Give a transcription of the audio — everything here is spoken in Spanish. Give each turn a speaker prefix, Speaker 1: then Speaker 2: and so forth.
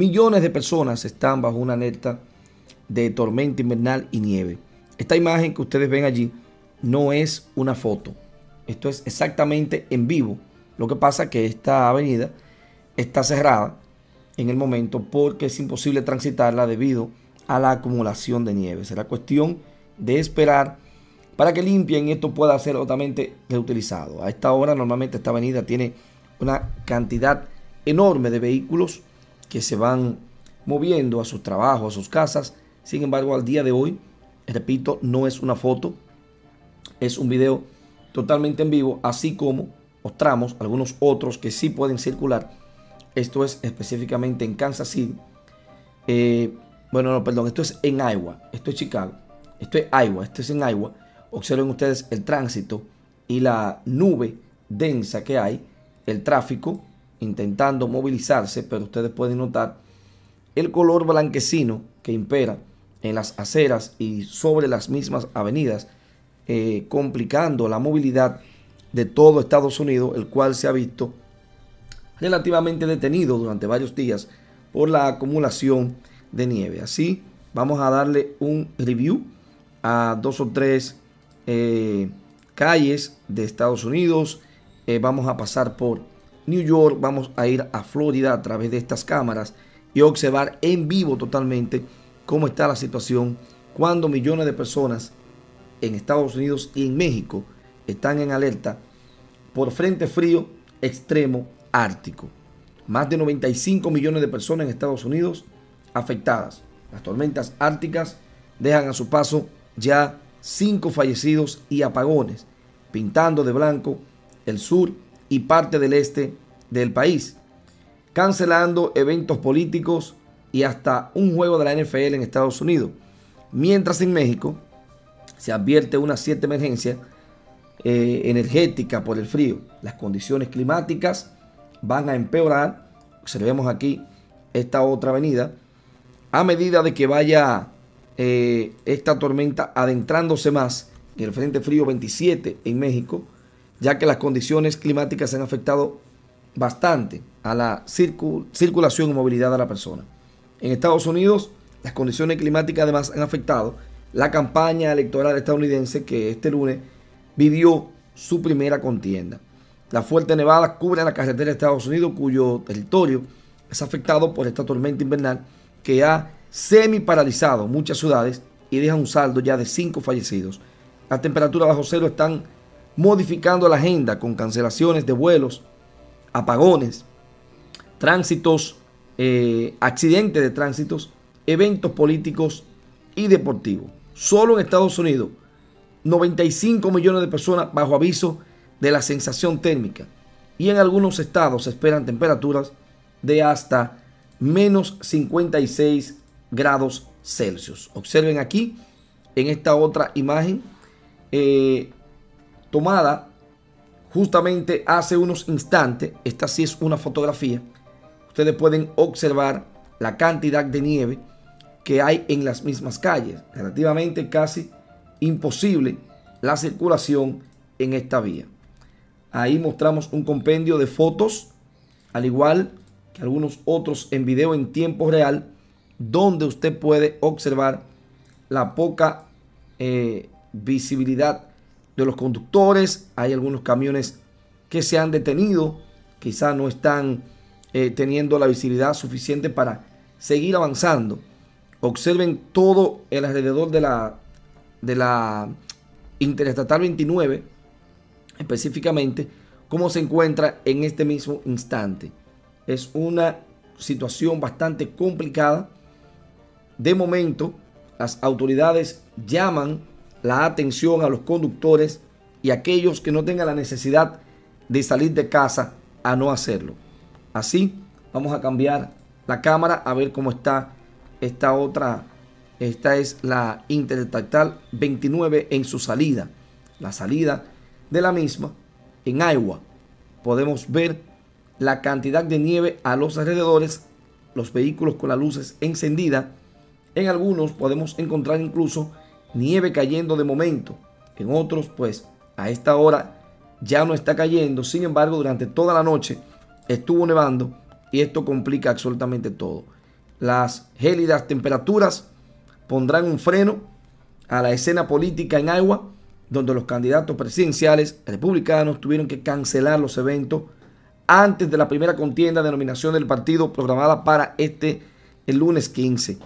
Speaker 1: Millones de personas están bajo una alerta de tormenta invernal y nieve. Esta imagen que ustedes ven allí no es una foto. Esto es exactamente en vivo. Lo que pasa es que esta avenida está cerrada en el momento porque es imposible transitarla debido a la acumulación de nieve. Será cuestión de esperar para que limpien y esto pueda ser totalmente reutilizado. A esta hora normalmente esta avenida tiene una cantidad enorme de vehículos que se van moviendo a sus trabajos, a sus casas. Sin embargo, al día de hoy, repito, no es una foto, es un video totalmente en vivo, así como mostramos algunos otros que sí pueden circular. Esto es específicamente en Kansas City. Eh, bueno, no, perdón, esto es en Iowa, esto es Chicago, esto es Iowa, esto es en Iowa. Observen ustedes el tránsito y la nube densa que hay, el tráfico intentando movilizarse, pero ustedes pueden notar el color blanquecino que impera en las aceras y sobre las mismas avenidas, eh, complicando la movilidad de todo Estados Unidos, el cual se ha visto relativamente detenido durante varios días por la acumulación de nieve. Así vamos a darle un review a dos o tres eh, calles de Estados Unidos. Eh, vamos a pasar por New York, vamos a ir a Florida a través de estas cámaras y observar en vivo totalmente cómo está la situación cuando millones de personas en Estados Unidos y en México están en alerta por frente frío extremo ártico. Más de 95 millones de personas en Estados Unidos afectadas. Las tormentas árticas dejan a su paso ya cinco fallecidos y apagones, pintando de blanco el sur y parte del este del país, cancelando eventos políticos y hasta un juego de la NFL en Estados Unidos. Mientras en México se advierte una cierta emergencia eh, energética por el frío. Las condiciones climáticas van a empeorar. Observemos aquí esta otra avenida. A medida de que vaya eh, esta tormenta adentrándose más en el Frente Frío 27 en México, ya que las condiciones climáticas han afectado bastante a la circulación y movilidad de la persona. En Estados Unidos, las condiciones climáticas además han afectado la campaña electoral estadounidense que este lunes vivió su primera contienda. La fuerte nevada cubre la carretera de Estados Unidos, cuyo territorio es afectado por esta tormenta invernal que ha semi paralizado muchas ciudades y deja un saldo ya de cinco fallecidos. Las temperaturas bajo cero están modificando la agenda con cancelaciones de vuelos, apagones, tránsitos, eh, accidentes de tránsitos, eventos políticos y deportivos. Solo en Estados Unidos, 95 millones de personas bajo aviso de la sensación térmica. Y en algunos estados se esperan temperaturas de hasta menos 56 grados Celsius. Observen aquí en esta otra imagen eh, tomada justamente hace unos instantes. Esta sí es una fotografía. Ustedes pueden observar la cantidad de nieve que hay en las mismas calles. Relativamente casi imposible la circulación en esta vía. Ahí mostramos un compendio de fotos, al igual que algunos otros en video en tiempo real, donde usted puede observar la poca eh, visibilidad de los conductores. Hay algunos camiones que se han detenido, quizá no están eh, teniendo la visibilidad suficiente para seguir avanzando. Observen todo el alrededor de la, de la Interestatal 29, específicamente, cómo se encuentra en este mismo instante. Es una situación bastante complicada. De momento, las autoridades llaman la atención a los conductores y aquellos que no tengan la necesidad de salir de casa a no hacerlo. Así, vamos a cambiar la cámara a ver cómo está esta otra. Esta es la Intertactal 29 en su salida. La salida de la misma en Iowa. Podemos ver la cantidad de nieve a los alrededores, los vehículos con las luces encendidas. En algunos podemos encontrar incluso nieve cayendo de momento. En otros, pues a esta hora ya no está cayendo. Sin embargo, durante toda la noche estuvo nevando y esto complica absolutamente todo. Las gélidas temperaturas pondrán un freno a la escena política en Iowa, donde los candidatos presidenciales republicanos tuvieron que cancelar los eventos antes de la primera contienda de nominación del partido programada para este el lunes 15.